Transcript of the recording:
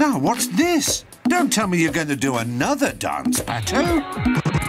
Now, what's this? Don't tell me you're going to do another dance, Pato.